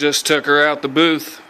just took her out the booth.